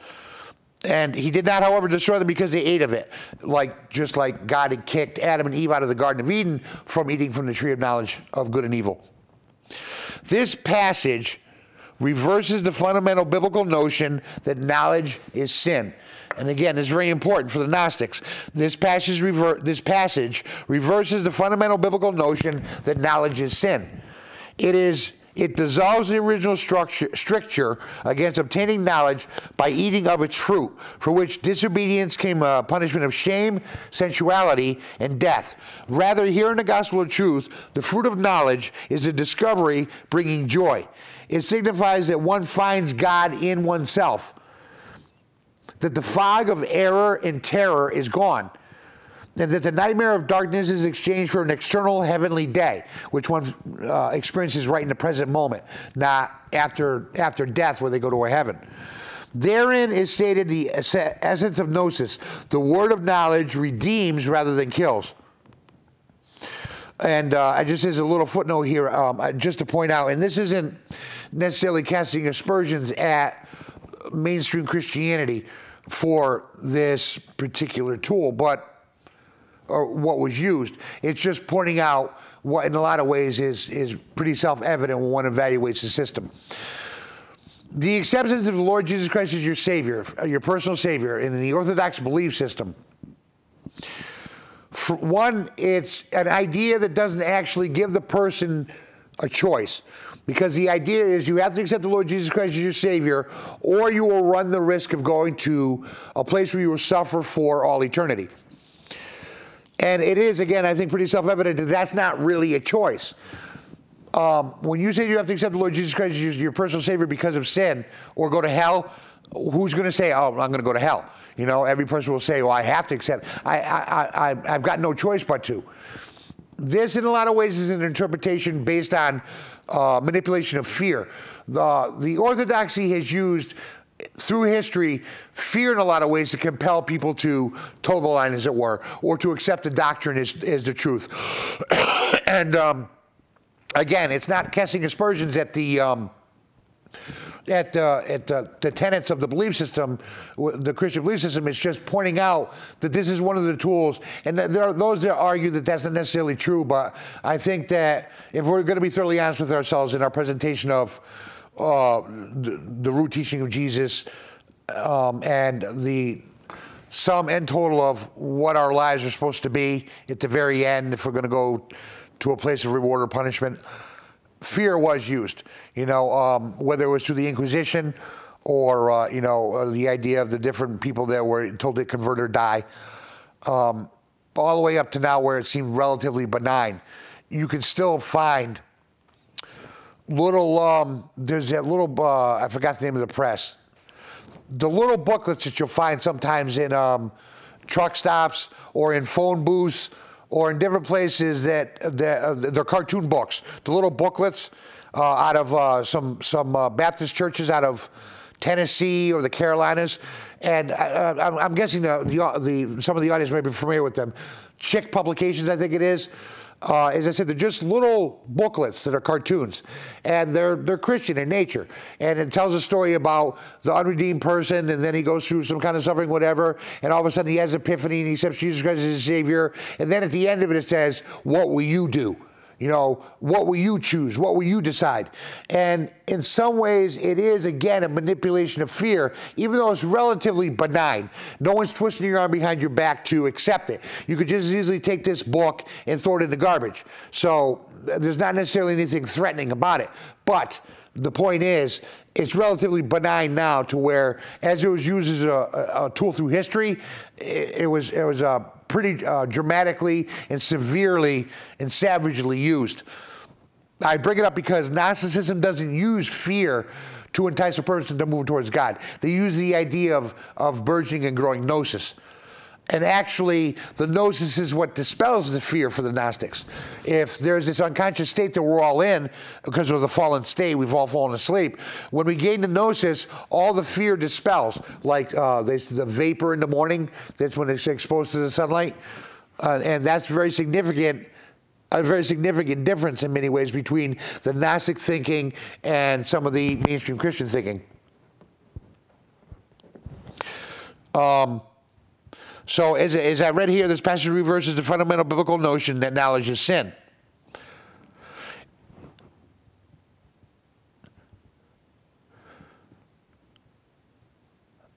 And he did not, however, destroy them because they ate of it, like just like God had kicked Adam and Eve out of the Garden of Eden from eating from the tree of knowledge of good and evil. This passage reverses the fundamental biblical notion that knowledge is sin. And again, this is very important for the Gnostics. This passage, rever- this passage reverses the fundamental biblical notion that knowledge is sin. It is it dissolves the original structure, stricture against obtaining knowledge by eating of its fruit, for which disobedience came a punishment of shame, sensuality, and death. Rather, here in the gospel of truth, the fruit of knowledge is a discovery bringing joy. It signifies that one finds God in oneself, that the fog of error and terror is gone and that the nightmare of darkness is exchanged for an external heavenly day, which one uh, experiences right in the present moment, not after after death, where they go to a heaven. Therein is stated the essence of gnosis. The word of knowledge redeems rather than kills. And uh, I just as a little footnote here, um, just to point out, and this isn't necessarily casting aspersions at mainstream Christianity for this particular tool, but or what was used. It's just pointing out what, in a lot of ways, is is pretty self-evident when one evaluates the system. The acceptance of the Lord Jesus Christ as your Savior, your personal Savior, in the Orthodox belief system. For one, it's an idea that doesn't actually give the person a choice. Because the idea is you have to accept the Lord Jesus Christ as your Savior, or you will run the risk of going to a place where you will suffer for all eternity. And it is, again, I think pretty self evident that that's not really a choice. Um, when you say you have to accept the Lord Jesus Christ as your personal Savior because of sin or go to hell, who's going to say, oh, I'm going to go to hell? You know, every person will say, well, I have to accept. I, I, I, I've got no choice but to. This, in a lot of ways, is an interpretation based on uh, manipulation of fear. The, the orthodoxy has used through history, fear in a lot of ways to compel people to toe the line, as it were, or to accept the doctrine as, as the truth. [COUGHS] and um, again, it's not casting aspersions at the um, at uh, at uh, the tenets of the belief system, the Christian belief system. It's just pointing out that this is one of the tools, and there are those that argue that that's not necessarily true. But I think that if we're going to be thoroughly honest with ourselves in our presentation of uh, the, the, root teaching of Jesus um, and the sum and total of what our lives are supposed to be at the very end, if we're going to go to a place of reward or punishment, fear was used. You know, um, whether it was through the Inquisition or, uh, you know, uh, the idea of the different people that were told to convert or die, um, all the way up to now where it seemed relatively benign. You can still find little, um, there's that little, uh, I forgot the name of the press. The little booklets that you'll find sometimes in um, truck stops or in phone booths or in different places that, that uh, they're cartoon books. The little booklets out of uh, some, some uh, Baptist churches out of Tennessee or the Carolinas. And uh, I, I'm guessing the, the, the, some of the audience may be familiar with them. Chick Publications, I think it is. Uh, as I said, they're just little booklets that are cartoons, and they're they're Christian in nature. And it tells a story about the unredeemed person, and then he goes through some kind of suffering, whatever, and all of a sudden he has epiphany and he accepts Jesus Christ as his Savior. And then at the end of it, it says, "What will you do?" You know, what will you choose? What will you decide? And in some ways, it is, again, a manipulation of fear, even though it's relatively benign. No one's twisting your arm behind your back to accept it. You could just as easily take this book and throw it in the garbage. So there's not necessarily anything threatening about it. But the point is, it's relatively benign now to where, as it was used as a, a tool through history, it, it was it was uh, pretty uh, dramatically and severely and savagely used. I bring it up because Gnosticism doesn't use fear to entice a person to move towards God. They use the idea of, of burgeoning and growing gnosis. And actually, the gnosis is what dispels the fear for the Gnostics. If there's this unconscious state that we're all in, because of the fallen state, we've all fallen asleep. When we gain the gnosis, all the fear dispels. Like uh, the vapor in the morning, that's when it's exposed to the sunlight. Uh, and that's very significant a very significant difference in many ways between the Gnostic thinking and some of the mainstream Christian thinking. Um, so as, as I read here, this passage reverses the fundamental biblical notion that knowledge is sin.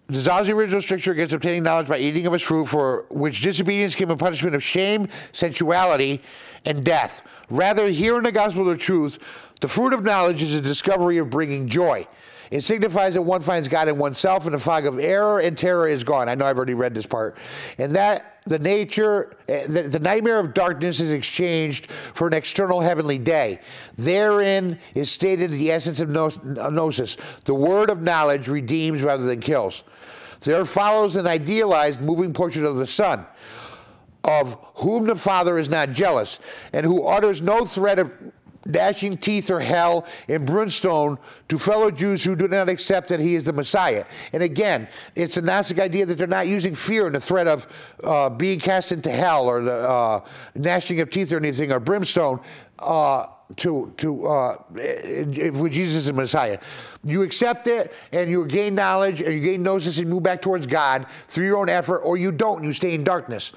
dissolves the original stricture against obtaining knowledge by eating of its fruit, for which disobedience came a punishment of shame, sensuality, and death. Rather, here in the gospel of truth, the fruit of knowledge is a discovery of bringing joy. It signifies that one finds God in oneself, and the fog of error and terror is gone. I know I've already read this part. And that the nature, eh, the, the, nightmare of darkness is exchanged for an external heavenly day. Therein is stated the essence of gnosis. The word of knowledge redeems rather than kills. There follows an idealized moving portrait of the Son, of whom the Father is not jealous, and who utters no threat of gnashing teeth or hell and brimstone to fellow Jews who do not accept that he is the Messiah. And again, it's a Gnostic idea that they're not using fear and the threat of uh, being cast into hell or the uh, gnashing of teeth or anything or brimstone. Uh, to to uh, if Jesus is the Messiah, you accept it and you gain knowledge and you gain gnosis and move back towards God through your own effort, or you don't. and You stay in darkness.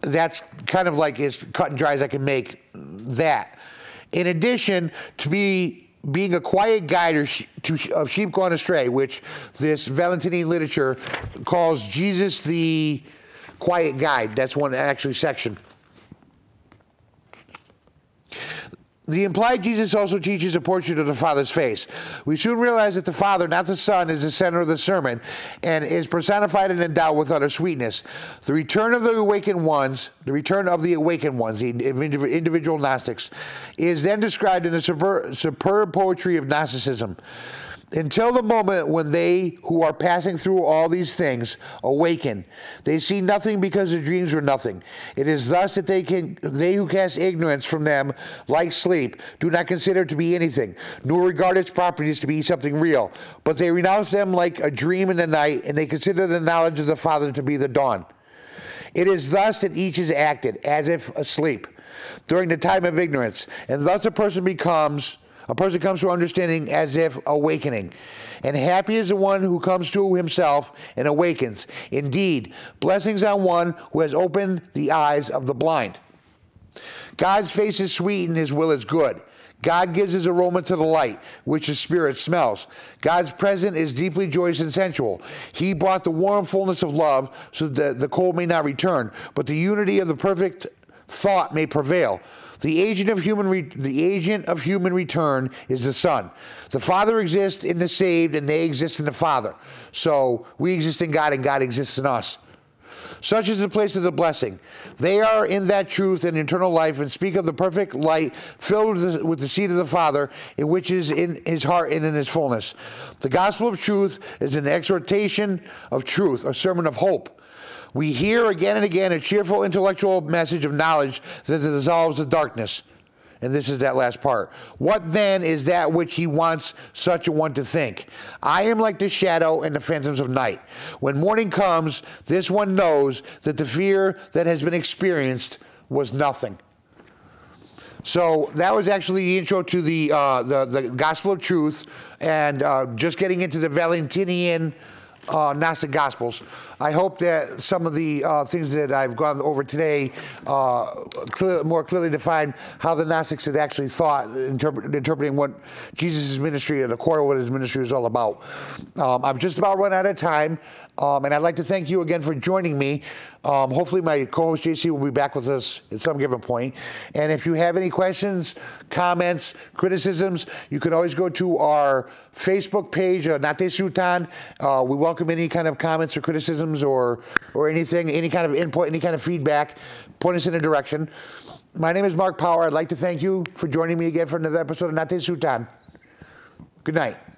That's kind of like as cut and dry as I can make that. In addition, to be being a quiet guide of sheep gone astray, which this Valentinian literature calls Jesus the quiet guide. That's one actually section. The implied Jesus also teaches a portrait of the Father's face. We soon realize that the Father, not the Son, is the center of the sermon and is personified and endowed with utter sweetness. The return of the awakened ones, the return of the awakened ones, the individual Gnostics, is then described in the superb poetry of Gnosticism until the moment when they who are passing through all these things awaken they see nothing because the dreams were nothing. It is thus that they can they who cast ignorance from them like sleep do not consider it to be anything nor regard its properties to be something real. But they renounce them like a dream in the night and they consider the knowledge of the father to be the dawn. It is thus that each is acted as if asleep during the time of ignorance. And thus a person becomes a person comes to understanding as if awakening. And happy is the one who comes to himself and awakens. Indeed, blessings on one who has opened the eyes of the blind. God's face is sweet and his will is good. God gives his aroma to the light, which the spirit smells. God's presence is deeply joyous and sensual. He brought the warm fullness of love so that the cold may not return, but the unity of the perfect thought may prevail. The agent of human re- the agent of human return is the Son. The Father exists in the saved, and they exist in the Father. So we exist in God, and God exists in us. Such is the place of the blessing. They are in that truth and eternal life, and speak of the perfect light filled with the, with the seed of the Father, in which is in his heart and in his fullness. The gospel of truth is an exhortation of truth, a sermon of hope. We hear again and again a cheerful intellectual message of knowledge that dissolves the darkness. And this is that last part. What then is that which he wants such a one to think? I am like the shadow and the phantoms of night. When morning comes, this one knows that the fear that has been experienced was nothing. So that was actually the intro to the uh, the, the Gospel of Truth, and uh, just getting into the Valentinian uh, Gnostic Gospels. I hope that some of the uh, things that I've gone over today uh, more clearly define how the Gnostics had actually thought, interpret, interpreting what Jesus' ministry and the core of what his ministry was all about. Um, I'm just about run out of time. Um, and I'd like to thank you again for joining me. Um, hopefully, my co host JC will be back with us at some given point. And if you have any questions, comments, criticisms, you can always go to our Facebook page, uh, Nate Sutan. Uh, we welcome any kind of comments or criticisms or, or anything, any kind of input, any kind of feedback. Point us in a direction. My name is Mark Power. I'd like to thank you for joining me again for another episode of Nate Sutan. Good night.